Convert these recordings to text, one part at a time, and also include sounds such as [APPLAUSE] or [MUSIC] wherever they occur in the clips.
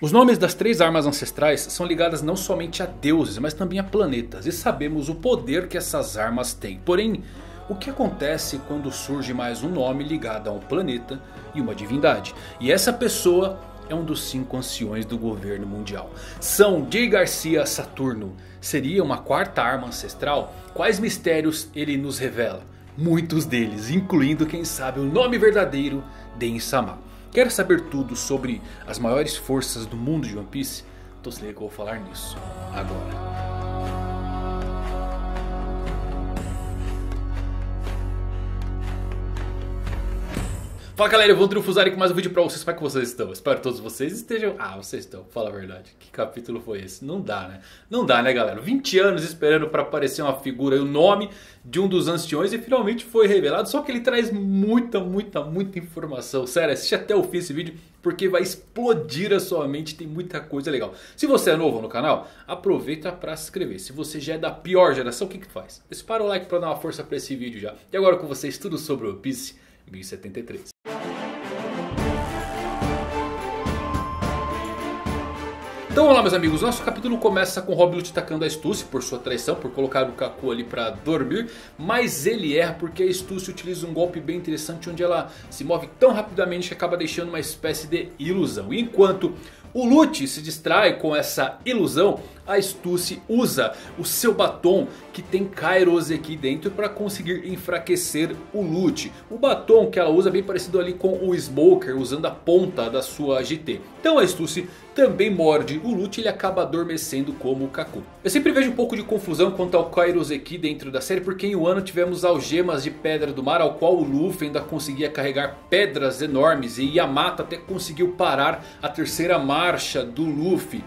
Os nomes das três armas ancestrais são ligadas não somente a deuses, mas também a planetas. E sabemos o poder que essas armas têm. Porém, o que acontece quando surge mais um nome ligado a um planeta e uma divindade? E essa pessoa é um dos cinco anciões do governo mundial. São de Garcia Saturno. Seria uma quarta arma ancestral? Quais mistérios ele nos revela? Muitos deles, incluindo quem sabe o nome verdadeiro de Insama. Quer saber tudo sobre as maiores forças do mundo de One Piece? Então se liga que eu vou falar nisso agora. Fala galera, eu vou trufuzar aqui mais um vídeo pra vocês, como é que vocês estão? Espero que todos vocês estejam... Ah, vocês estão, fala a verdade. Que capítulo foi esse? Não dá, né? Não dá, né galera? 20 anos esperando pra aparecer uma figura e o nome de um dos anciões e finalmente foi revelado. Só que ele traz muita, muita, muita informação. Sério, assiste até o fim esse vídeo porque vai explodir a sua mente, tem muita coisa legal. Se você é novo no canal, aproveita pra se inscrever. Se você já é da pior geração, o que que faz? Dispara o like pra dar uma força pra esse vídeo já. E agora com vocês tudo sobre o One Piece 1073. Então olá meus amigos, nosso capítulo começa com Rob Lute atacando a Stussy por sua traição, por colocar o Kaku ali pra dormir. Mas ele erra porque a Stussy utiliza um golpe bem interessante onde ela se move tão rapidamente que acaba deixando uma espécie de ilusão. E enquanto o Lute se distrai com essa ilusão. A Stussy usa o seu batom que tem Kairos aqui dentro para conseguir enfraquecer o Lute. O batom que ela usa é bem parecido ali com o Smoker usando a ponta da sua GT. Então a Stussy também morde o Lute e ele acaba adormecendo como o Kaku. Eu sempre vejo um pouco de confusão quanto ao Kairos aqui dentro da série. Porque em Wano tivemos algemas de pedra do mar ao qual o Luffy ainda conseguia carregar pedras enormes. E Yamato até conseguiu parar a terceira marcha do Luffy.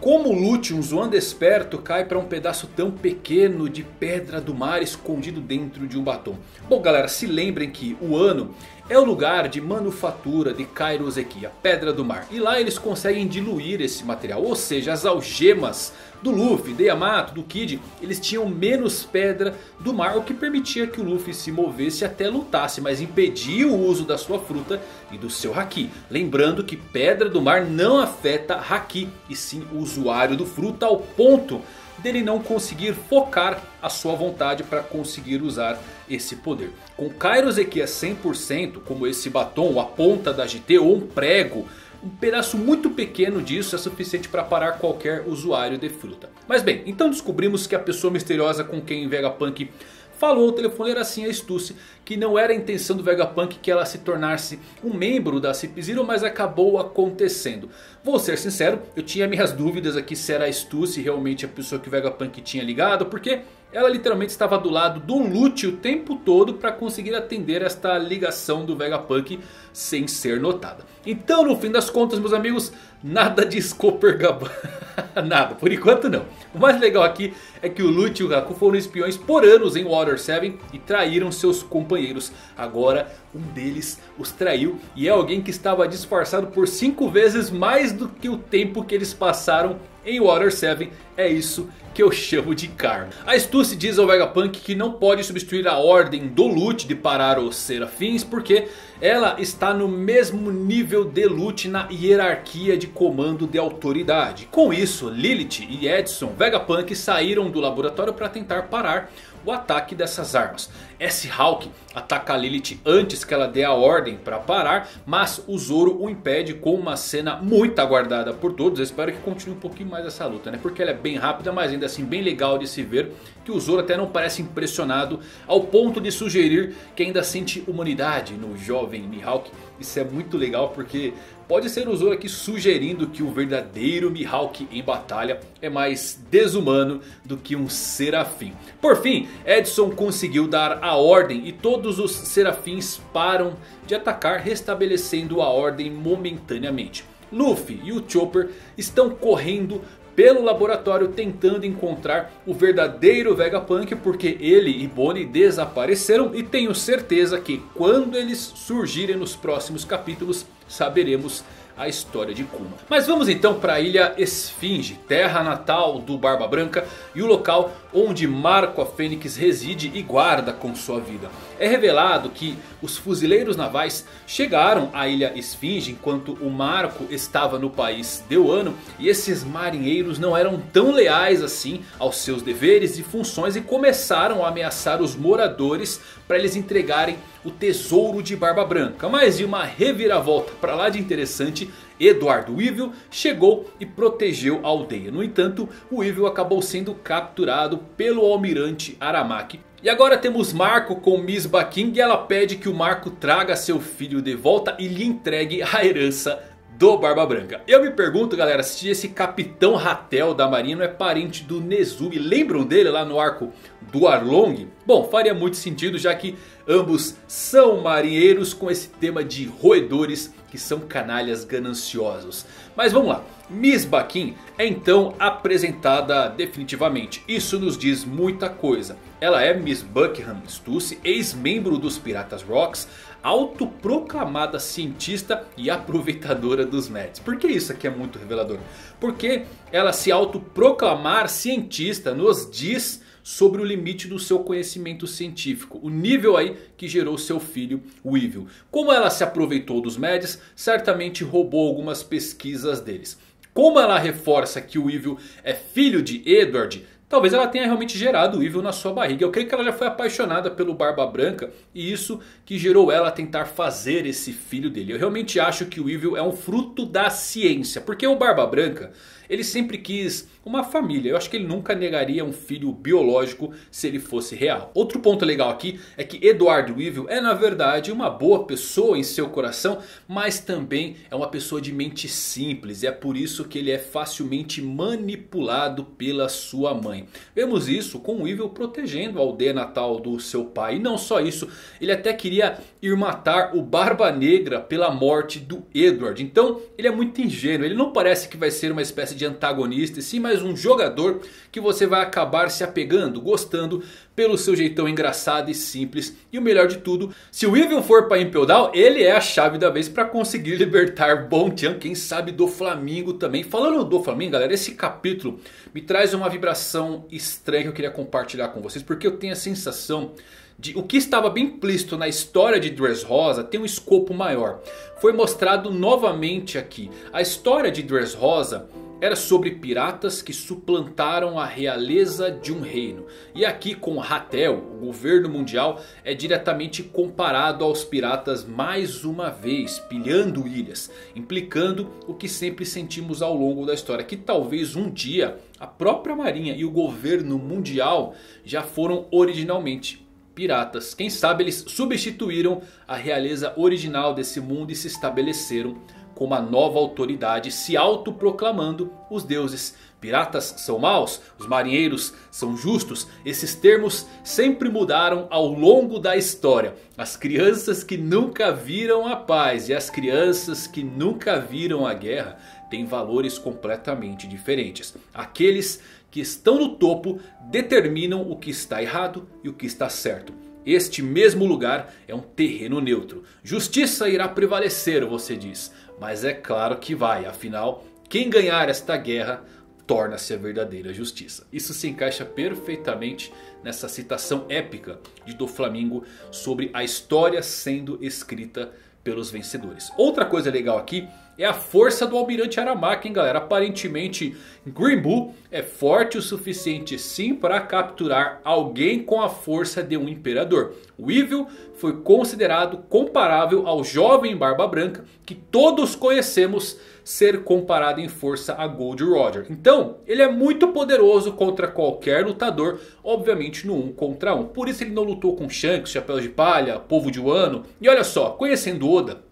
Como o Lute, um zoando esperto, cai para um pedaço tão pequeno de pedra do mar escondido dentro de um batom? Bom galera, se lembrem que o ano é o lugar de manufatura de Kairoseki, a pedra do mar. E lá eles conseguem diluir esse material, ou seja, as algemas do Luffy, de Yamato, do Kid, eles tinham menos pedra do mar, o que permitia que o Luffy se movesse até lutasse, mas impedia o uso da sua fruta e do seu Haki. Lembrando que pedra do mar não afeta Haki, e sim o usuário do fruta ao ponto dele não conseguir focar a sua vontade para conseguir usar esse poder. Com Kairos aqui a 100%, como esse batom, a ponta da GT ou um prego um pedaço muito pequeno disso é suficiente para parar qualquer usuário de fruta. Mas bem, então descobrimos que a pessoa misteriosa com quem Vegapunk falou ao telefone era assim a Stussy. Que não era a intenção do Vegapunk que ela se tornasse um membro da Cip Zero. Mas acabou acontecendo. Vou ser sincero, eu tinha minhas dúvidas aqui se era a Stussy realmente a pessoa que o Vegapunk tinha ligado. Porque ela literalmente estava do lado do Lute o tempo todo para conseguir atender esta ligação do Vegapunk sem ser notada. Então no fim das contas meus amigos, nada de Scoppergabana. [LAUGHS] nada, por enquanto não. O mais legal aqui é que o Lute e o Haku foram espiões por anos em Water 7 e traíram seus companheiros. Agora um deles os traiu e é alguém que estava disfarçado por 5 vezes mais do que o tempo que eles passaram em Water 7. É isso que eu chamo de karma. A Stussy diz ao Vegapunk que não pode substituir a ordem do Lute de parar os Serafins. Porque ela está no mesmo nível de Lute na hierarquia de comando de autoridade. Com isso Lilith e Edson Vegapunk saíram do laboratório para tentar parar o ataque dessas armas. S-Hawk ataca a Lilith antes que ela dê a ordem para parar. Mas o Zoro o impede com uma cena muito aguardada por todos. Eu espero que continue um pouquinho mais essa luta, né? Porque ela é bem rápida, mas ainda assim bem legal de se ver. Que o Zoro até não parece impressionado ao ponto de sugerir que ainda sente humanidade no jovem Mihawk. Isso é muito legal porque pode ser o Zoro aqui sugerindo que o verdadeiro Mihawk em batalha é mais desumano do que um serafim. Por fim, Edson conseguiu dar a ordem e todos os serafins param de atacar restabelecendo a ordem momentaneamente. Luffy e o Chopper estão correndo pelo laboratório tentando encontrar o verdadeiro Vegapunk porque ele e Bonnie desapareceram e tenho certeza que quando eles surgirem nos próximos capítulos saberemos a história de Kuma. Mas vamos então para a ilha Esfinge, terra natal do Barba Branca e o local onde Marco a Fênix reside e guarda com sua vida. É revelado que os fuzileiros navais chegaram à ilha Esfinge enquanto o Marco estava no país Deuano. E esses marinheiros não eram tão leais assim aos seus deveres e funções e começaram a ameaçar os moradores para eles entregarem o tesouro de Barba Branca. Mas de uma reviravolta para lá de interessante, Eduardo Weevil chegou e protegeu a aldeia. No entanto, o Weevil acabou sendo capturado pelo almirante Aramaki. E agora temos Marco com Miss Baking e ela pede que o Marco traga seu filho de volta e lhe entregue a herança do Barba Branca. Eu me pergunto galera se esse Capitão Ratel da Marinha não é parente do Nezumi. Lembram dele lá no arco do Arlong? Bom, faria muito sentido já que ambos são marinheiros com esse tema de roedores que são canalhas gananciosos. Mas vamos lá. Miss Baquin é então apresentada definitivamente. Isso nos diz muita coisa. Ela é Miss Buckingham Stussy, ex-membro dos Piratas Rocks, autoproclamada cientista e aproveitadora dos Meds. Por que isso aqui é muito revelador? Porque ela se autoproclamar cientista nos diz sobre o limite do seu conhecimento científico. O nível aí que gerou seu filho Weevil. Como ela se aproveitou dos Meds, certamente roubou algumas pesquisas deles. Como ela reforça que o Weevil é filho de Edward, Talvez ela tenha realmente gerado o Evil na sua barriga. Eu creio que ela já foi apaixonada pelo Barba Branca. E isso que gerou ela a tentar fazer esse filho dele. Eu realmente acho que o Evil é um fruto da ciência. Porque o Barba Branca ele sempre quis uma família. Eu acho que ele nunca negaria um filho biológico se ele fosse real. Outro ponto legal aqui é que Edward Weevil é na verdade uma boa pessoa em seu coração. Mas também é uma pessoa de mente simples. E é por isso que ele é facilmente manipulado pela sua mãe. Vemos isso com Weevil protegendo a aldeia natal do seu pai. E não só isso, ele até queria ir matar o Barba Negra pela morte do Edward. Então ele é muito ingênuo. Ele não parece que vai ser uma espécie espécie antagonista, e sim mais um jogador que você vai acabar se apegando, gostando pelo seu jeitão engraçado e simples. E o melhor de tudo, se o Evian for para Impel Down, ele é a chave da vez para conseguir [LAUGHS] libertar Bonchan, quem sabe do Flamengo também. Falando do Flamengo, galera, esse capítulo me traz uma vibração estranha que eu queria compartilhar com vocês, porque eu tenho a sensação de o que estava bem implícito na história de Dressrosa tem um escopo maior. Foi mostrado novamente aqui. A história de Dressrosa era sobre piratas que suplantaram a realeza de um reino. E aqui com Ratel, o governo mundial é diretamente comparado aos piratas mais uma vez, pilhando ilhas. Implicando o que sempre sentimos ao longo da história, que talvez um dia a própria marinha e o governo mundial já foram originalmente piratas. Quem sabe eles substituíram a realeza original desse mundo e se estabeleceram com uma nova autoridade se autoproclamando os deuses. Piratas são maus, os marinheiros são justos. Esses termos sempre mudaram ao longo da história. As crianças que nunca viram a paz e as crianças que nunca viram a guerra têm valores completamente diferentes. Aqueles que estão no topo determinam o que está errado e o que está certo. Este mesmo lugar é um terreno neutro. Justiça irá prevalecer, você diz. Mas é claro que vai, afinal, quem ganhar esta guerra torna-se a verdadeira justiça. Isso se encaixa perfeitamente nessa citação épica de Do Flamingo sobre a história sendo escrita pelos vencedores. Outra coisa legal aqui é a força do Almirante Aramaki, hein galera. Aparentemente Green Bull é forte o suficiente sim para capturar alguém com a força de um imperador. O Evil foi considerado comparável ao jovem Barba Branca que todos conhecemos ser comparado em força a Gold Roger. Então ele é muito poderoso contra qualquer lutador, obviamente no 1 um contra 1. Um. Por isso ele não lutou com Shanks, Chapéu de Palha, Povo de Wano. E olha só, conhecendo Oda,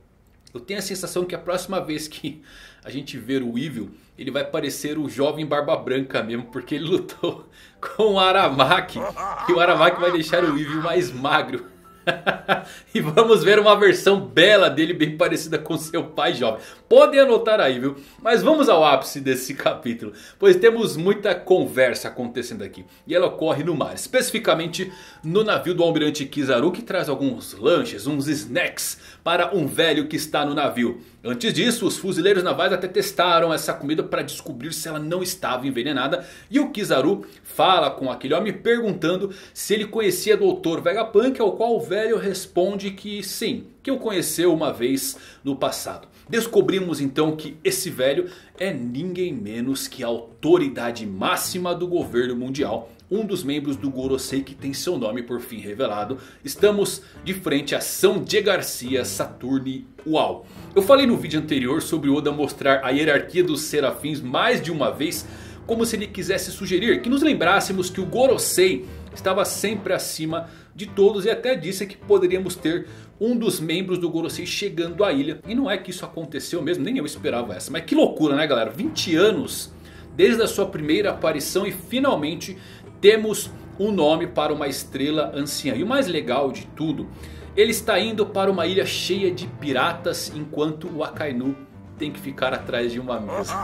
eu tenho a sensação que a próxima vez que a gente ver o Evil, ele vai parecer o jovem Barba Branca mesmo, porque ele lutou [LAUGHS] com o Aramaki. E o Aramaki vai deixar o Evil mais magro. [LAUGHS] e vamos ver uma versão bela dele bem parecida com seu pai jovem. Podem anotar aí, viu? Mas vamos ao ápice desse [LAUGHS] capítulo. Pois temos muita conversa acontecendo aqui. E ela ocorre no mar. Especificamente no navio do almirante Kizaru. Que traz alguns lanches, uns snacks para um velho que está no navio. Antes disso, os fuzileiros navais até testaram essa comida para descobrir se ela não estava envenenada. E o Kizaru fala com aquele homem perguntando se ele conhecia Dr. Vegapunk. Ao qual o velho responde que sim, que o conheceu uma vez no passado. Descobrimos então que esse velho é ninguém menos que a autoridade máxima do governo mundial. Um dos membros do Gorosei que tem seu nome por fim revelado. Estamos de frente a São de Garcia Saturne Uau. Eu falei no vídeo anterior sobre Oda mostrar a hierarquia dos serafins mais de uma vez. Como se ele quisesse sugerir que nos lembrássemos que o Gorosei estava sempre acima de todos. E até disse que poderíamos ter um dos membros do Gorosei chegando à ilha. E não é que isso aconteceu mesmo, nem eu esperava essa. Mas que loucura né galera, 20 anos desde a sua primeira aparição e finalmente temos um nome para uma estrela anciã. E o mais legal de tudo, ele está indo para uma ilha cheia de piratas enquanto o Akainu tem que ficar atrás de uma mesa.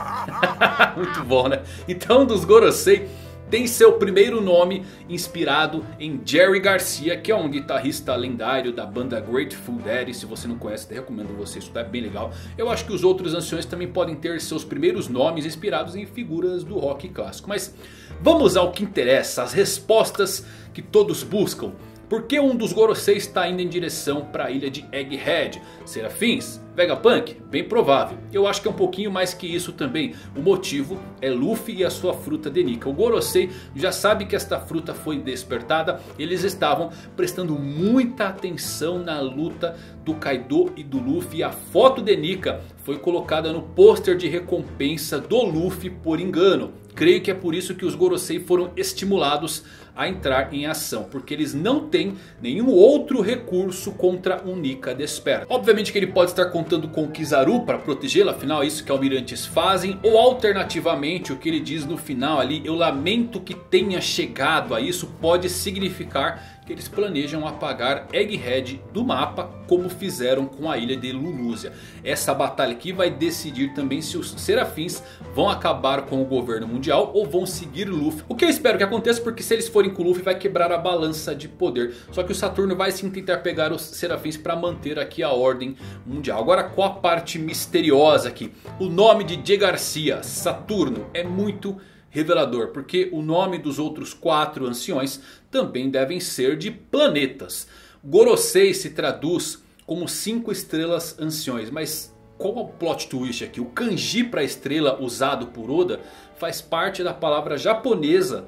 [LAUGHS] Muito bom né? Então dos Gorosei tem seu primeiro nome inspirado em Jerry Garcia, que é um guitarrista lendário da banda Grateful Dead. Se você não conhece, recomendo você estudar, é bem legal. Eu acho que os outros anciões também podem ter seus primeiros nomes inspirados em figuras do rock clássico. Mas vamos ao que interessa, as respostas que todos buscam. Por que um dos Gorosei está indo em direção para a ilha de Egghead? Serafins? Vegapunk? Bem provável. Eu acho que é um pouquinho mais que isso também. O motivo é Luffy e a sua fruta Denika. O Gorosei já sabe que esta fruta foi despertada. Eles estavam prestando muita atenção na luta do Kaido e do Luffy. A foto Denika foi colocada no pôster de recompensa do Luffy por engano. Creio que é por isso que os Gorosei foram estimulados a entrar em ação. Porque eles não têm nenhum outro recurso contra um Nika desperto. Obviamente que ele pode estar contando com o Kizaru para protegê-lo. Afinal é isso que almirantes fazem. Ou alternativamente o que ele diz no final ali. Eu lamento que tenha chegado a isso. Pode significar eles planejam apagar Egghead do mapa como fizeram com a ilha de Lulúzia. Essa batalha aqui vai decidir também se os Serafins vão acabar com o governo mundial ou vão seguir Luffy. O que eu espero que aconteça porque se eles forem com Luffy vai quebrar a balança de poder. Só que o Saturno vai sim tentar pegar os Serafins para manter aqui a ordem mundial. Agora qual a parte misteriosa aqui? O nome de J. Garcia, Saturno, é muito revelador. Porque o nome dos outros quatro anciões também devem ser de planetas. Gorosei se traduz como cinco estrelas anciões. Mas qual é o plot twist aqui? O kanji para estrela usado por Oda faz parte da palavra japonesa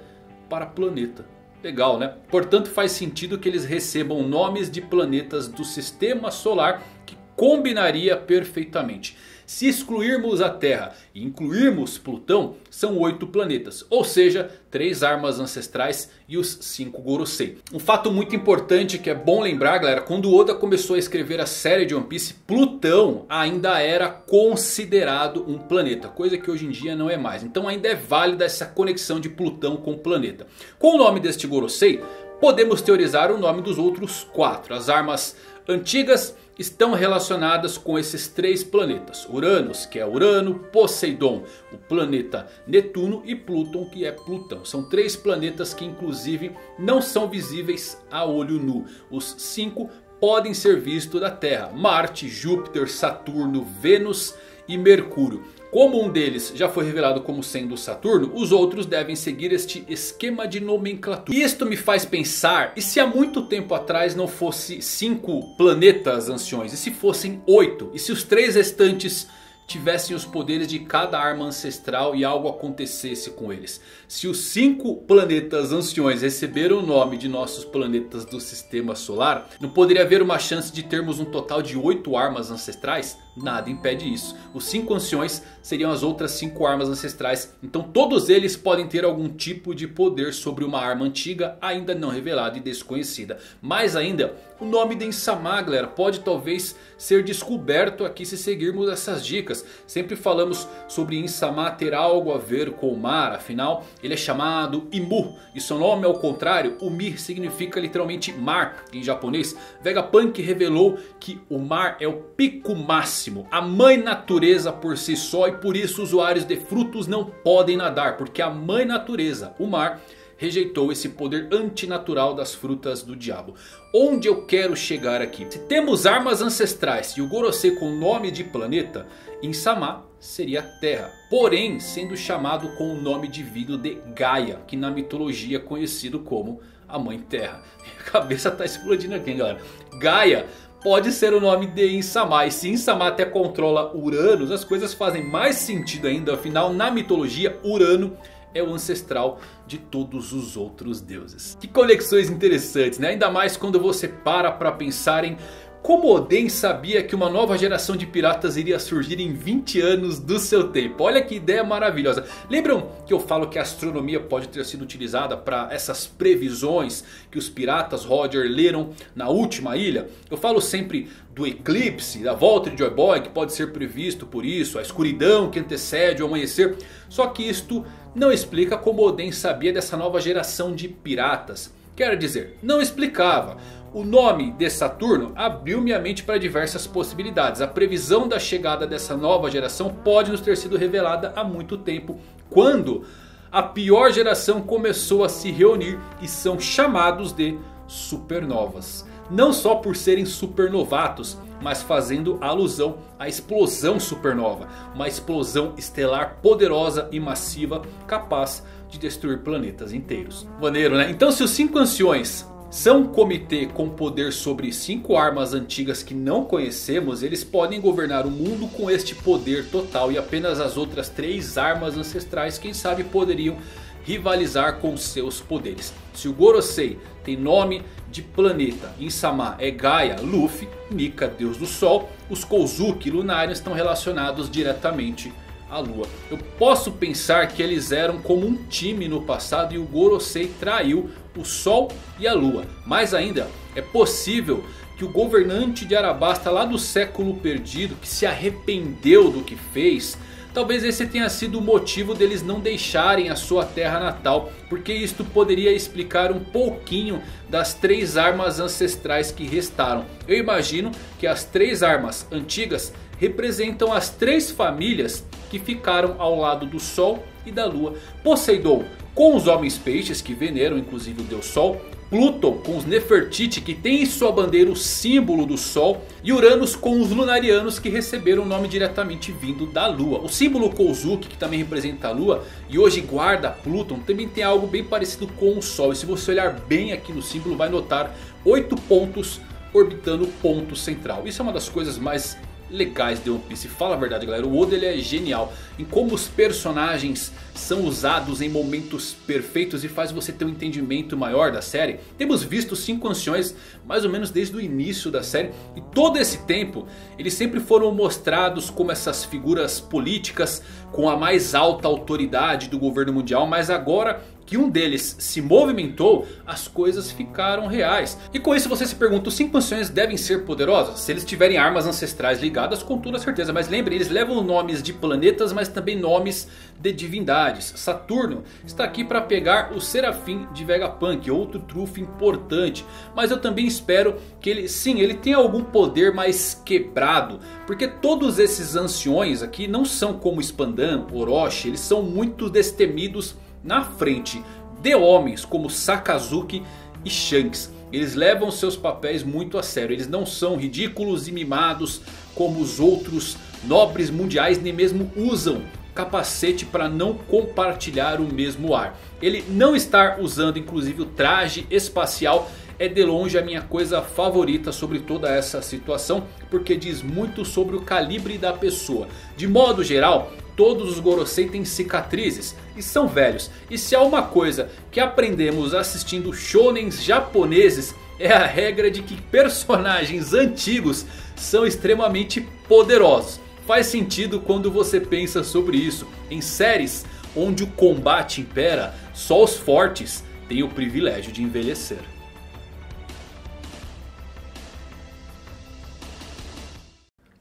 para planeta. Legal né? Portanto faz sentido que eles recebam nomes de planetas do sistema solar que combinaria perfeitamente. Se excluirmos a Terra e incluirmos Plutão, são oito planetas. Ou seja, três armas ancestrais e os cinco Gorosei. Um fato muito importante que é bom lembrar galera. Quando Oda começou a escrever a série de One Piece, Plutão ainda era considerado um planeta. Coisa que hoje em dia não é mais. Então ainda é válida essa conexão de Plutão com o planeta. Com o nome deste Gorosei, podemos teorizar o nome dos outros quatro. As armas antigas estão relacionadas com esses três planetas. Uranus, que é Urano, Poseidon, o planeta Netuno e Plutão, que é Plutão. São três planetas que inclusive não são visíveis a olho nu. Os cinco podem ser vistos da Terra. Marte, Júpiter, Saturno, Vênus e Mercúrio. Como um deles já foi revelado como sendo Saturno, os outros devem seguir este esquema de nomenclatura. E isto me faz pensar, e se há muito tempo atrás não fosse cinco planetas anciões, e se fossem oito, e se os três restantes tivessem os poderes de cada arma ancestral e algo acontecesse com eles. Se os cinco planetas anciões receberam o nome de nossos planetas do sistema solar, não poderia haver uma chance de termos um total de oito armas ancestrais? Nada impede isso. Os cinco anciões seriam as outras cinco armas ancestrais. Então todos eles podem ter algum tipo de poder sobre uma arma antiga ainda não revelada e desconhecida. Mais ainda, o nome de Insama galera pode talvez ser descoberto aqui se seguirmos essas dicas. Sempre falamos sobre Insama ter algo a ver com o mar, afinal ele é chamado Imu. E seu nome ao contrário, Umi significa literalmente mar em japonês. Vegapunk revelou que o mar é o pico máximo, a mãe natureza por si só. E por isso usuários de frutos não podem nadar, porque a mãe natureza, o mar rejeitou esse poder antinatural das frutas do diabo. Onde eu quero chegar aqui? Se temos armas ancestrais e o Gorosei com nome de planeta, Insama seria Terra. Porém sendo chamado com o nome divino de Gaia, que na mitologia é conhecido como a Mãe Terra. [LAUGHS] Minha cabeça está explodindo aqui galera. Gaia pode ser o nome de Insama. E se Insama até controla Uranus, as coisas fazem mais sentido ainda. Afinal, na mitologia, Urano é o ancestral de todos os outros deuses. Que conexões interessantes, né? Ainda mais quando você para para pensar em como Oden sabia que uma nova geração de piratas iria surgir em 20 anos do seu tempo? Olha que ideia maravilhosa. Lembram que eu falo que a astronomia pode ter sido utilizada para essas previsões que os piratas Roger leram na última ilha? Eu falo sempre do eclipse, da volta de Joy Boy que pode ser previsto por isso, a escuridão que antecede o amanhecer. Só que isto não explica como Oden sabia dessa nova geração de piratas. Quer dizer, não explicava. O nome de Saturno abriu minha mente para diversas possibilidades. A previsão da chegada dessa nova geração pode nos ter sido revelada há muito tempo. Quando a pior geração começou a se reunir e são chamados de supernovas. Não só por serem supernovatos, mas fazendo alusão à explosão supernova. Uma explosão estelar poderosa e massiva capaz de destruir planetas inteiros. Maneiro né? Então se os cinco anciões são um comitê com poder sobre cinco armas antigas que não conhecemos. Eles podem governar o mundo com este poder total. E apenas as outras três armas ancestrais quem sabe poderiam rivalizar com seus poderes. Se o Gorosei tem nome de planeta, Insama é Gaia, Luffy, Mika, Deus do Sol. Os Kozuki lunares estão relacionados diretamente à Lua. Eu posso pensar que eles eram como um time no passado e o Gorosei traiu o Sol e a Lua. Mais ainda, é possível que o governante de Arabasta lá do século perdido, que se arrependeu do que fez... Talvez esse tenha sido o motivo deles não deixarem a sua terra natal. Porque isto poderia explicar um pouquinho das três armas ancestrais que restaram. Eu imagino que as três armas antigas representam as três famílias que ficaram ao lado do Sol e da Lua. Poseidon com os homens peixes que veneram inclusive o Deus Sol. Pluton com os Nefertiti que tem em sua bandeira o símbolo do Sol. E Uranus com os Lunarianos que receberam o nome diretamente vindo da Lua. O símbolo Kozuki que também representa a Lua e hoje guarda Pluton também tem algo bem parecido com o Sol. E se você olhar bem aqui no símbolo vai notar oito pontos orbitando o ponto central. Isso é uma das coisas mais legais de One Piece. Fala a verdade galera, o Oda ele é genial em como os personagens são usados em momentos perfeitos e faz você ter um entendimento maior da série. Temos visto cinco anciões mais ou menos desde o início da série e todo esse tempo eles sempre foram mostrados como essas figuras políticas com a mais alta autoridade do governo mundial, mas agora que um deles se movimentou, as coisas ficaram reais. E com isso você se pergunta, os cinco anciões devem ser poderosos? Se eles tiverem armas ancestrais ligadas, com toda certeza. Mas lembre, eles levam nomes de planetas, mas também nomes de divindades. Saturno está aqui para pegar o Serafim de Vegapunk, outro trufo importante. Mas eu também espero que ele, sim, ele tenha algum poder mais quebrado. Porque todos esses anciões aqui não são como Spandan, Orochi, eles são muito destemidos na frente de homens como Sakazuki e Shanks. Eles levam seus papéis muito a sério. Eles não são ridículos e mimados como os outros nobres mundiais. Nem mesmo usam capacete para não compartilhar o mesmo ar. Ele não estar usando inclusive o traje espacial é de longe a minha coisa favorita sobre toda essa situação. Porque diz muito sobre o calibre da pessoa. De modo geral, todos os Gorosei têm cicatrizes e são velhos. E se há uma coisa que aprendemos assistindo shonens japoneses é a regra de que personagens [LAUGHS] antigos são extremamente poderosos. Faz sentido quando você pensa sobre isso. Em séries onde o combate impera, só os fortes têm o privilégio de envelhecer.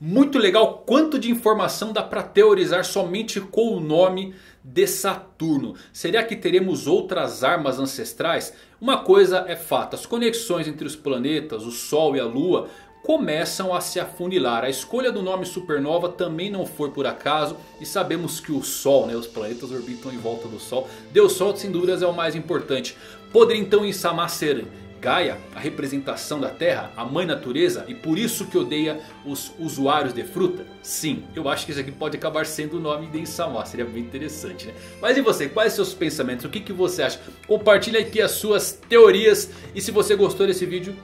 Muito legal quanto de informação dá para teorizar somente com o nome de Saturno. Será que teremos outras armas ancestrais? Uma coisa é fato, as conexões entre os planetas, o Sol e a Lua começam a se afunilar. A escolha do nome supernova também não foi por acaso. E sabemos que o Sol, né, os planetas orbitam em volta do Sol. Deus Sol sem dúvidas é o mais importante. Poderia então Insama ser Gaia, a representação da Terra, a mãe natureza e por isso que odeia os usuários de fruta? Sim, eu acho que isso aqui pode acabar sendo o nome de Insama, seria bem interessante né? Mas e você, quais seus pensamentos? O que, que você acha? Compartilhe aqui as suas teorias e se você gostou desse vídeo,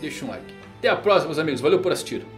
deixa um like. Até a próxima meus amigos, valeu por assistir.